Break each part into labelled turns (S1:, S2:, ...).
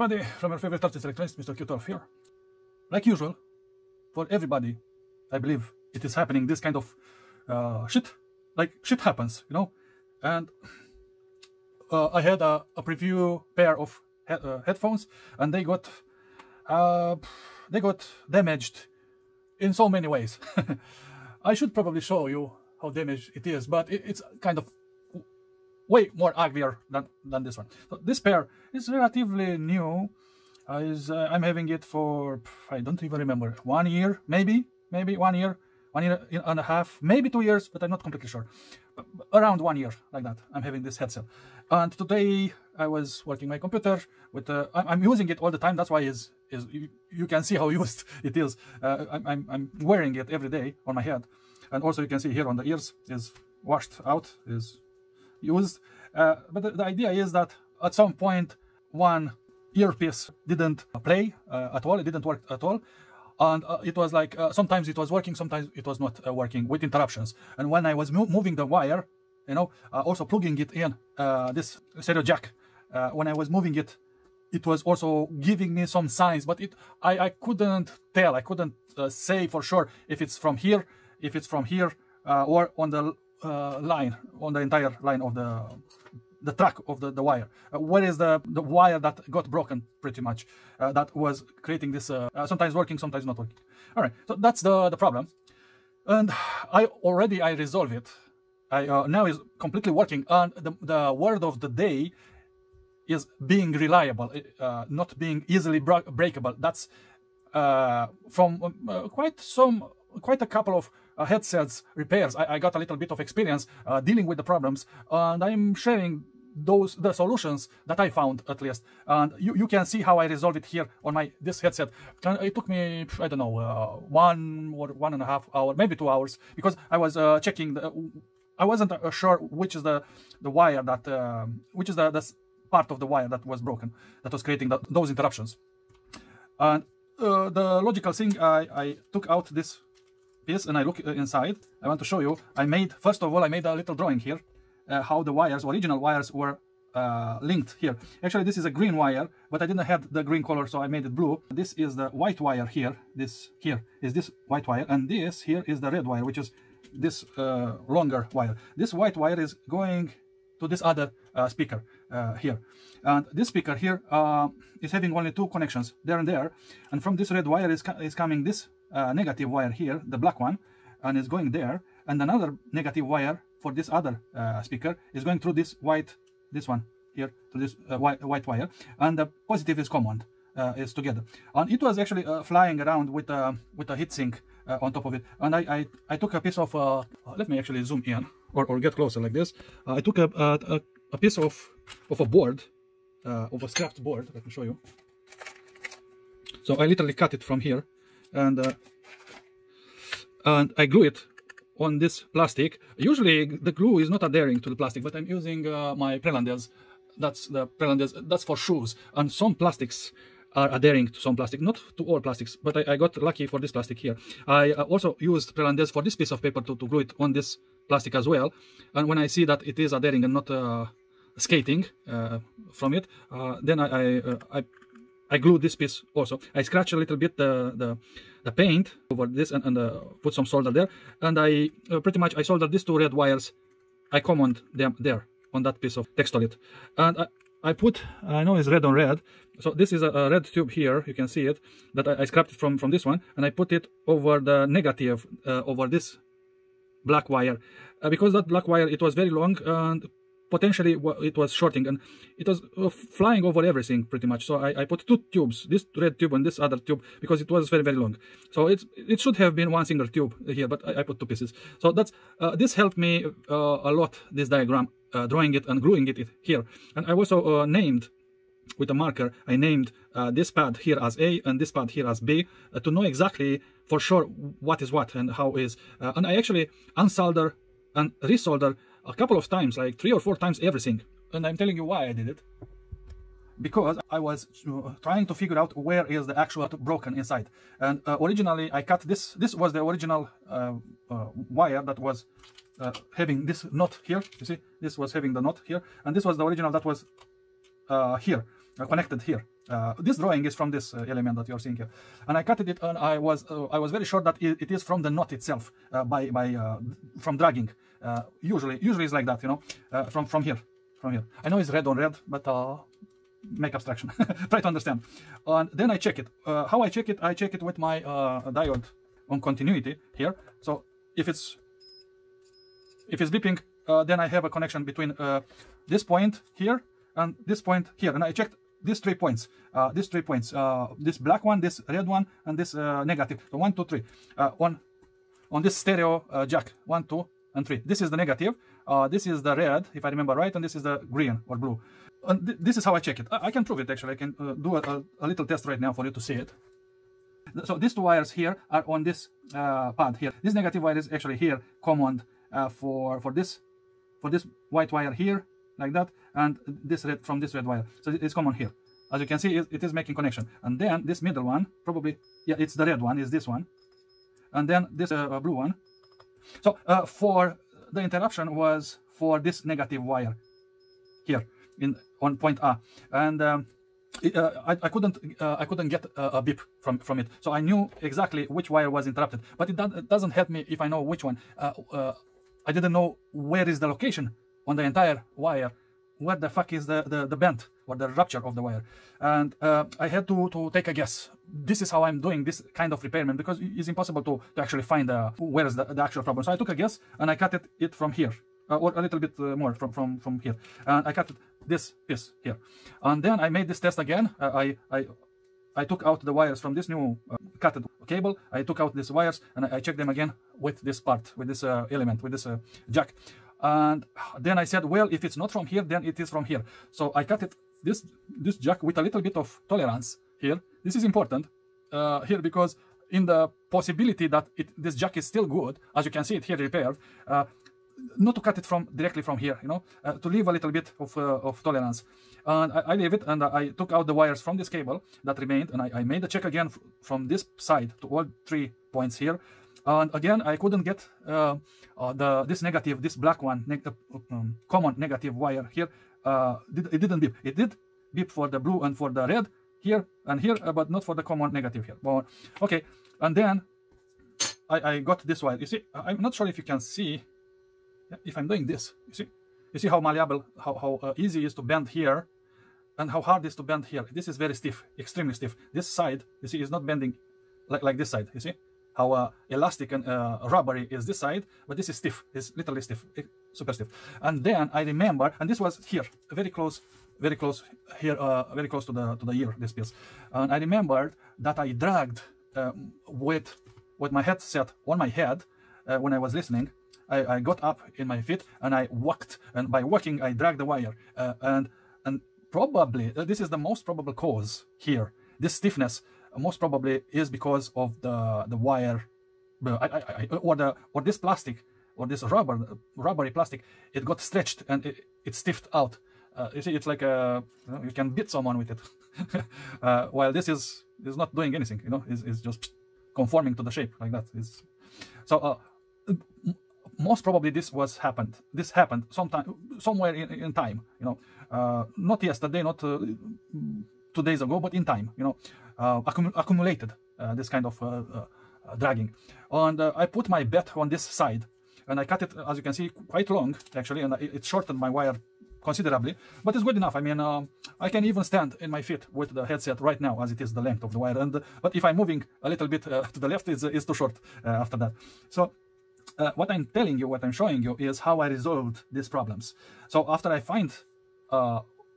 S1: everybody, from your favorite artist electronics, Mr. Q12 here. Like usual, for everybody, I believe it is happening, this kind of uh, shit, like shit happens, you know? And uh, I had a, a, preview pair of he uh, headphones and they got, uh, they got damaged in so many ways. I should probably show you how damaged it is, but it, it's kind of way more uglier than, than this one. So this pair is relatively new. Uh, is uh, I'm having it for, I don't even remember, one year, maybe, maybe one year, one year and a half, maybe two years, but I'm not completely sure. Around one year, like that, I'm having this headset. And today I was working my computer with, uh, I'm using it all the time, that's why is is you, you, can see how used it is. Uh, I'm, I'm wearing it every day on my head. And also you can see here on the ears is washed out, is used. Uh, but the, the, idea is that at some point one earpiece didn't play uh, at all, it didn't work at all. And uh, it was like, uh, sometimes it was working, sometimes it was not uh, working with interruptions. And when I was mo moving the wire, you know, uh, also plugging it in, this stereo jack, when I was moving it, it was also giving me some signs, but it I, I couldn't tell, I couldn't say for sure if it's from here, if it's from here, or on the uh, line on the entire line of the the track of the, the wire. Uh, where is the, the wire that got broken pretty much uh, that was creating this uh, uh sometimes working sometimes not working. All right, so that's the, the problem. And I already I resolve it. I uh, now is completely working and the, the word of the day is being reliable, not being easily breakable. That's from quite some quite a couple of uh, headsets repairs. I, I, got a little bit of experience uh, dealing with the problems, and I'm sharing those the solutions that I found at least. And you, you can see how I resolved it here on my this headset. It took me I don't know uh, one or one and a half hour, maybe two hours, because I was uh, checking. The, I wasn't uh, sure which is the the wire that um, which is the, the part of the wire that was broken that was creating the, those interruptions. And uh, the logical thing, I, I took out this and I look uh, inside. I want to show you. I made, first of all, I made a little drawing here, uh, how the wires, original wires were uh, linked here. Actually, this is a green wire, but I didn't have the green color, so I made it blue. This is the white wire here. This here is this white wire, and this here is the red wire, which is this uh, longer wire. This white wire is going to this other uh, speaker uh, here. And this speaker here uh, is having only two connections, there and there. And from this red wire is, is coming this uh, negative wire here, the black one, and is going there. And another negative wire for this other uh, speaker is going through this white, this one here, to this uh, white, white wire. And the positive is common, is together. And it was actually flying around with, with a heatsink on top of it. And I, I, I took a piece of, let me actually zoom in or, or get closer like this. I took a, a, a piece of, of a board, uh, of a scrapped board. Let me show you. So I literally cut it from here and uh, and I glue it on this plastic. Usually the glue is not adhering to the plastic, but I'm using uh, my Prenadez. That's the Prenadez, that's for shoes. And some plastics are adhering to some plastic, not to all plastics, but I, I got lucky for this plastic here. I uh, also used Prenadez for this piece of paper to, to glue it on this plastic as well. And when I see that it is adhering and not uh, skating uh, from it, uh, then I I, uh, I, I glue this piece also. I scratch a little bit the the, the paint over this and, and put some solder there, and I pretty much I soldered these two red wires. I command them there on that piece of Textolit, and I, I put I know it's red on red. So this is a, a red tube here. You can see it that I, I, scrapped it from from this one, and I put it over the negative uh, over this black wire uh, because that black wire it was very long and potentially it was shorting and it was uh, flying over everything pretty much. So I, I, put two tubes this red tube and this other tube because it was very very long. So it's it should have been one single tube here but i, I put two pieces. So that's uh, this helped me uh, a lot this diagram uh, drawing it and gluing it here. And i also uh, named with a marker i named uh, this pad here as a and this pad here as b to know exactly for sure what is what and how is and i actually unsolder and resolder a couple of times, like three or four times everything. And I'm telling you why I did it. Because I was uh, trying to figure out where is the actual broken inside. And uh, originally I cut this, this was the original uh, uh, wire that was uh, having this knot here, you see, this was having the knot here. And this was the original that was uh, here, connected here. Uh, this drawing is from this uh, element that you're seeing here, and I cut it and I was uh, I was very sure that it, it is from the knot itself uh, by by uh, from dragging. Uh, usually usually it's like that, you know, from from here, from here. I know it's red on red, but make abstraction. Try to understand. And then I check it. how I check it? I check it with my diode on continuity here. So if it's if it's beeping, then I have a connection between this point here and this point here. And I checked these three points, uh, these three points, uh, this black one, this red one, and this uh, negative. So one, two, three. Uh, on on this stereo uh, jack, one, two, and three. This is the negative. Uh, this is the red, if I remember right, and this is the green or blue. And th this is how I check it. I, I, can prove it actually. I can do a, a, little test right now for you to see it. So these two wires here are on this pad here. This negative wire is actually here common for for this for this white wire here like that and this red from this red wire. So it's common here. As you can see it is making connection. And then this middle one probably yeah it's the red one is this one. And then this uh, blue one. So uh, for the interruption was for this negative wire here in on point A. And um, it, uh, I, I, couldn't uh, I couldn't get a, beep from from it. So I knew exactly which wire was interrupted. But it, do, it doesn't help me if I know which one. Uh, uh, I didn't know where is the location on the entire wire where the fuck is the, the, the bend or the rupture of the wire? And uh, I had to, to take a guess. This is how I'm doing this kind of repairment because it's impossible to, to actually find uh, where is the, the actual problem. So I took a guess and I cut it, it from here uh, or a little bit uh, more from, from, from here. And I cut this piece here. And then I made this test again. Uh, I, I I took out the wires from this new uh, cutted cable. I took out these wires and I, I checked them again with this part, with this element, with this jack and then I said well if it's not from here then it is from here. So I cut it this this jack with a little bit of tolerance here. This is important uh, here because in the possibility that it, this jack is still good as you can see it here repaired uh, not to cut it from directly from here you know uh, to leave a little bit of, uh, of tolerance. And I, I, leave it and I took out the wires from this cable that remained and I, I made the check again from this side to all three points here and again I couldn't get uh, uh, the this negative this black one neg um, common negative wire here. Uh, it didn't beep. It did beep for the blue and for the red here and here uh, but not for the common negative here. But, okay. And then I, I got this wire. You see I'm not sure if you can see if I'm doing this. You see you see how malleable how, how uh, easy it is to bend here and how hard it is to bend here. This is very stiff extremely stiff. This side you see is not bending like, like this side. You see how uh, elastic and uh, rubbery is this side, but this is stiff, it's literally stiff, super stiff. And then I remember, and this was here, very close, very close here, uh, very close to the to the ear, this piece. And I remembered that I dragged um, with with my headset on my head uh, when I was listening. I, I, got up in my feet and I walked, and by walking I dragged the wire, uh, and and probably uh, this is the most probable cause here. This stiffness most probably is because of the the wire I, I, or the or this plastic or this rubber rubbery plastic it got stretched and it, it stiffed out. Uh, you see it's like a you, know, you can beat someone with it. Uh, while this is is not doing anything you know is just conforming to the shape like that. Is so uh, most probably this was happened. This happened sometime somewhere in, in time you know. Uh, not yesterday not uh, two days ago but in time you know uh, accumulated uh, this kind of uh, dragging. And I put my bet on this side and I cut it, as you can see, quite long actually, and it shortened my wire considerably, but it's good enough. I mean, uh, I can even stand in my feet with the headset right now, as it is the length of the wire. And uh, but if I'm moving a little bit uh, to the left, it's, it's too short after that. So. what I'm telling you, what I'm showing you, is how I resolved these problems. So after I find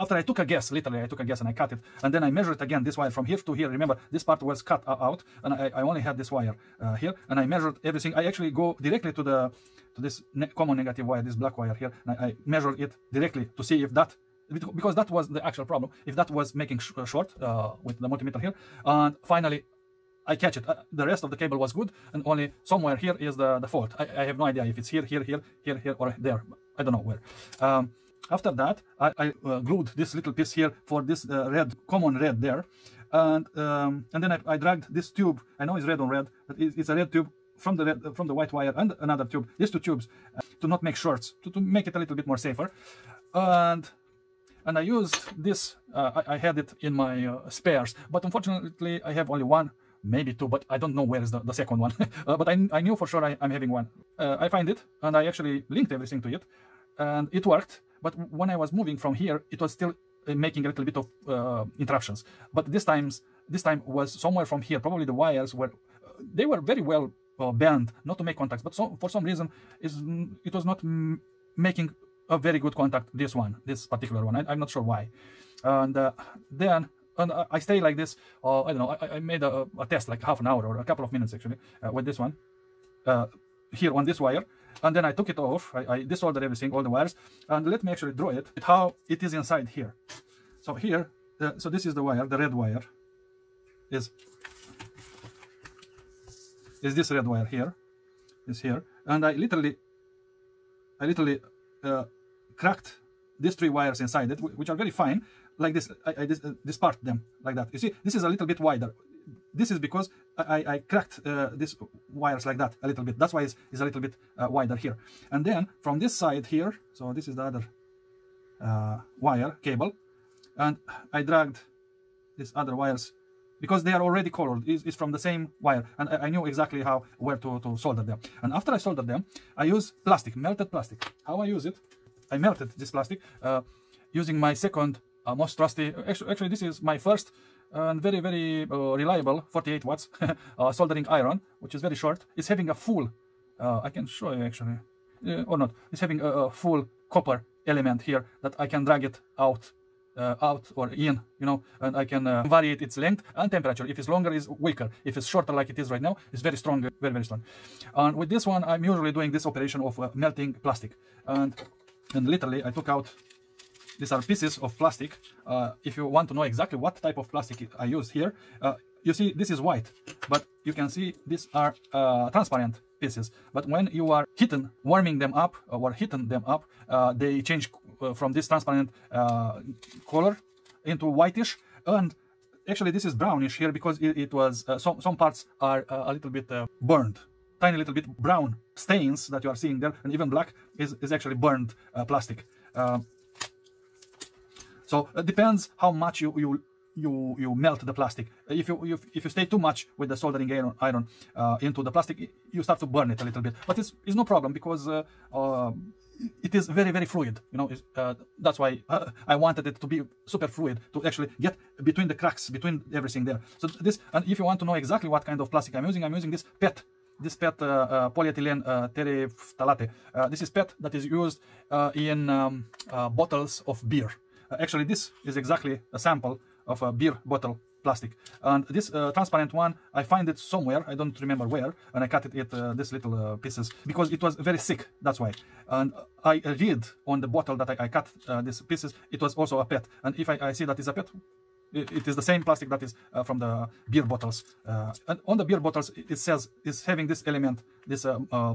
S1: after I took a guess, literally I took a guess and I cut it, and then I measured it again this wire from here to here. Remember, this part was cut out, and I, I only had this wire uh, here, and I measured everything. I actually go directly to the to this ne common negative wire, this black wire here, and I, I measured it directly to see if that because that was the actual problem. If that was making sh uh, short uh, with the multimeter here, and finally I catch it. Uh, the rest of the cable was good, and only somewhere here is the, the fault. I, I, have no idea if it's here, here, here, here, here, or there. I don't know where. Um, after that, I, I uh, glued this little piece here for this uh, red, common red there. And um, and then I, I, dragged this tube. I know it's red on red, but it's a red tube from the red, from the white wire and another tube. These two tubes uh, to not make shorts, to, to make it a little bit more safer. And and I used this. Uh, I, I, had it in my uh, spares, but unfortunately I have only one, maybe two, but I don't know where is the, the second one. uh, but I, I knew for sure I, am having one. Uh, I find it, and I actually linked everything to it, and it worked. But when I was moving from here, it was still uh, making a little bit of uh, interruptions. But this times, this time was somewhere from here. Probably the wires were, they were very well bent, not to make contacts, but so, for some reason, it was not making a very good contact, this one, this particular one. I, am not sure why. And uh, then and I stay like this, uh, I don't know, I, I made a, a, test like half an hour or a couple of minutes actually uh, with this one, uh, here on this wire. And then I took it off, I, I everything, all the wires, and let me actually draw it, how it is inside here. So here, uh, so this is the wire, the red wire, is, is this red wire here, is here, and I literally, I literally uh, cracked these three wires inside it, which are very fine, like this. I, I uh, dispart them like that. You see, this is a little bit wider. This is because I, I cracked uh, these wires like that a little bit. That's why it's, it's a little bit uh, wider here. And then from this side here, so this is the other uh, wire cable, and I dragged these other wires because they are already colored. It's, it's from the same wire, and I, I, knew exactly how where to, to solder them. And after I soldered them, I use plastic, melted plastic. How I use it? I melted this plastic uh, using my second uh, most trusty. Actually, actually, this is my first and very very uh, reliable 48 watts uh, soldering iron, which is very short. It's having a full. Uh, I can show you actually, or not. It's having a, a, full copper element here that I can drag it out. out or in, you know, and I can vary its length and temperature. If it's longer, it's weaker. If it's shorter, like it is right now, it's very strong, very very strong. And with this one, I'm usually doing this operation of melting plastic, and and literally I took out these are pieces of plastic. Uh, if you want to know exactly what type of plastic I used here uh, you see this is white but you can see these are uh, transparent pieces. But when you are heating warming them up or heating them up uh, they change uh, from this transparent uh, color into whitish. And actually this is brownish here because it, it was some, some parts are a little bit burned. Tiny little bit brown stains that you are seeing there, and even black is, is actually burned uh, plastic. Uh, so it depends how much you, you you you melt the plastic. If you if, if you stay too much with the soldering iron, iron uh, into the plastic, you start to burn it a little bit. But it's, it's no problem because uh, uh, it is very very fluid. You know, uh, that's why uh, I wanted it to be super fluid to actually get between the cracks between everything there. So this, and if you want to know exactly what kind of plastic I'm using, I'm using this PET this PET uh, uh, polyethylene uh, terephthalate. this is PET that is used in um, bottles of beer. Actually, this is exactly a sample of a beer bottle plastic. And this uh, transparent one, I find it somewhere, I don't remember where, and I cut it into uh, these little uh, pieces because it was very thick, that's why. And I read on the bottle that I, I cut these pieces, it was also a PET. And if I, I see that it's a PET, it is the same plastic that is uh, from the beer bottles. Uh, and on the beer bottles, it says it's having this element, this uh, uh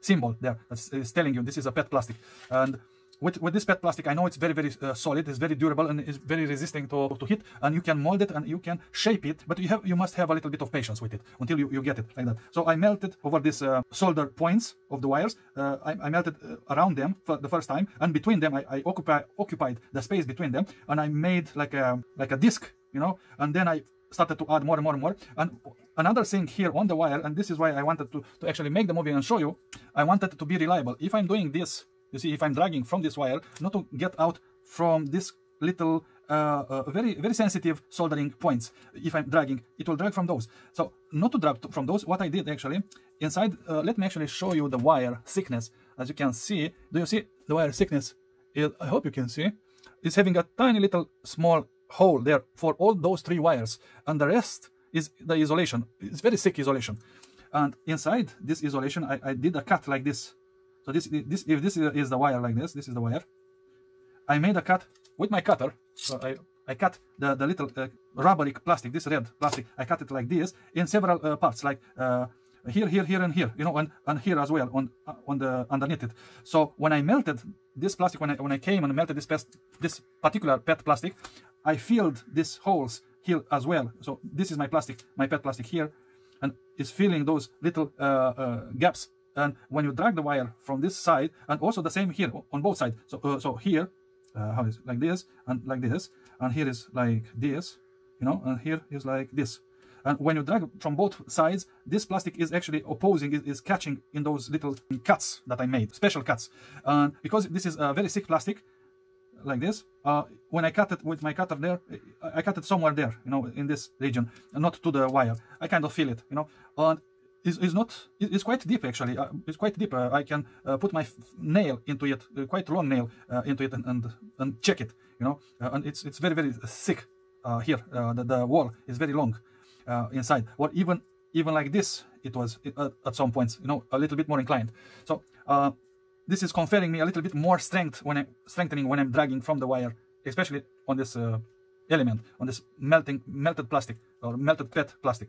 S1: symbol there that is telling you this is a PET plastic. And with, with this PET plastic, I know it's very, very uh, solid, it's very durable, and it's very resisting to, to heat, and you can mold it and you can shape it, but you have you must have a little bit of patience with it until you, you get it like that. So I melted over these uh, solder points of the wires, uh, I, I, melted uh, around them for the first time, and between them, I, I occupy, occupied the space between them, and I made like a, like a disc, you know, and then I started to add more and more and more. And another thing here on the wire, and this is why I wanted to, to actually make the movie and show you, I wanted to be reliable. If I'm doing this you see, if I'm dragging from this wire, not to get out from this little uh, uh, very very sensitive soldering points. If I'm dragging it will drag from those. So not to drag from those what I did actually inside uh, let me actually show you the wire thickness. As you can see do you see the wire thickness? I hope you can see. It's having a tiny little small hole there for all those three wires. And the rest is the isolation. It's very thick isolation. And inside this isolation I, I did a cut like this so this, this, if this is the wire like this, this is the wire. I made a cut with my cutter. So I, I cut the, the little uh, rubbery plastic, this red plastic. I cut it like this in several uh, parts, like uh, here, here, here, and here, you know, and, and here as well on uh, on the underneath it. So when I melted this plastic, when I when I came and melted this pest, this particular PET plastic, I filled these holes here as well. So this is my plastic, my PET plastic here, and it's filling those little uh, uh, gaps and when you drag the wire from this side and also the same here on both sides so uh, so here uh, how is like this and like this, and here is like this, you know, and here is like this. And when you drag from both sides, this plastic is actually opposing, is, is catching in those little cuts that I made, special cuts. And because this is a very thick plastic, like this, uh, when I cut it with my cutter there, I cut it somewhere there, you know, in this region, not to the wire. I kind of feel it, you know, and it's, it's not, it's quite deep actually, uh, it's quite deep. Uh, I can uh, put my nail into it, uh, quite long nail uh, into it and, and, and, check it, you know, and it's, it's very, very thick here. the, the wall is very long uh, inside. Or even even like this it was uh, at some points you know a little bit more inclined. So uh, this is conferring me a little bit more strength when I'm strengthening when I'm dragging from the wire especially on this uh, element on this melting melted plastic or melted PET plastic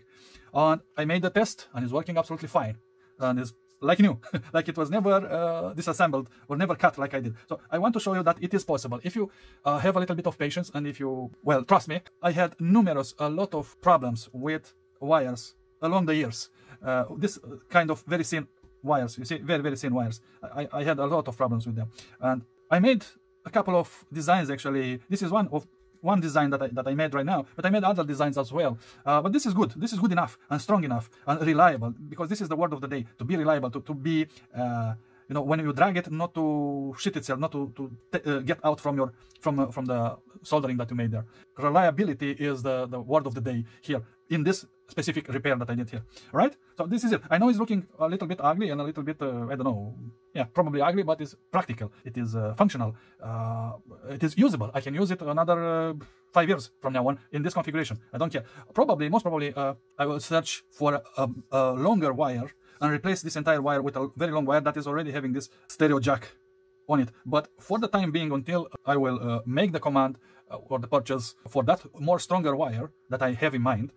S1: and I made the test and it's working absolutely fine and it's like new, like it was never uh, disassembled or never cut like I did. So I want to show you that it is possible. If you uh, have a little bit of patience and if you, well, trust me, I had numerous, a lot of problems with wires along the years. Uh, this kind of very thin wires, you see, very, very thin wires. I, I had a lot of problems with them. And I made a couple of designs actually. This is one of one design that I, that I made right now, but I made other designs as well. Uh, but this is good. This is good enough and strong enough and reliable because this is the word of the day, to be reliable, to, to be, uh, you know, when you drag it, not to shit itself, not to, to uh, get out from your, from, uh, from the soldering that you made there. Reliability is the, the word of the day here in this specific repair that I did here. right? So this is it. I know it's looking a little bit ugly and a little bit, uh, I don't know, yeah, probably ugly, but it's practical. It is uh, functional. Uh, it is usable. I can use it another uh, five years from now on in this configuration. I don't care. Probably, most probably, uh, I will search for a, a longer wire and replace this entire wire with a very long wire that is already having this stereo jack on it. But for the time being, until I will uh, make the command or the purchase for that more stronger wire that I have in mind,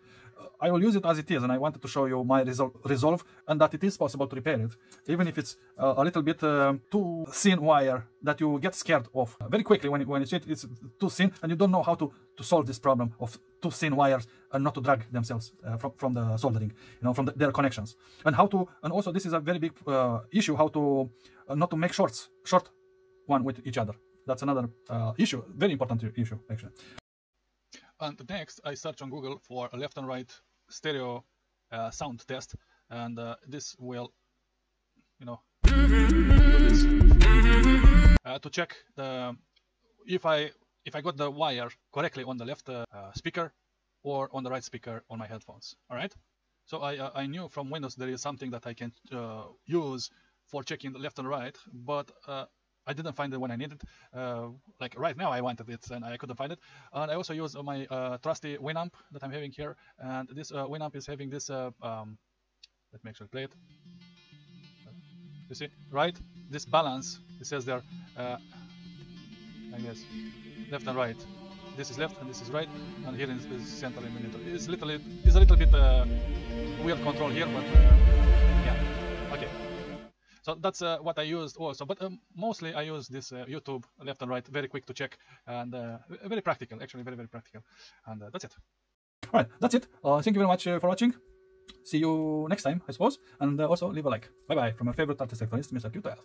S1: I will use it as it is and I wanted to show you my resol resolve and that it is possible to repair it even if it's uh, a little bit uh, too thin wire that you get scared of. Very quickly when, when you see it it's too thin and you don't know how to, to solve this problem of too thin wires and not to drag themselves uh, from, from the soldering you know from the, their connections. And how to and also this is a very big uh, issue how to uh, not to make shorts short one with each other. That's another uh, issue very important issue actually and next, I search on Google for a left and right stereo uh, sound test, and uh, this will, you know, uh, to check the if I if I got the wire correctly on the left uh, speaker or on the right speaker on my headphones. All right. So I uh, I knew from Windows there is something that I can uh, use for checking the left and right, but I didn't find it when I needed. Uh, like right now, I wanted it and I couldn't find it. And I also use my uh, trusty Winamp that I'm having here. And this uh, Winamp is having this. Uh, um, let me actually play it. You see, right? This balance. It says there, uh, I guess, left and right. This is left and this is right, and here is center in the middle. It's little, it's a little bit uh, weird control here, but yeah. Okay. So that's uh, what I used also, but um, mostly I use this uh, YouTube left and right, very quick to check and uh, very practical, actually very, very practical. And uh, that's it. All right, that's it. Uh, thank you very much uh, for watching. See you next time, I suppose. And also leave a like. Bye-bye from my favorite artist, Mr. Q12.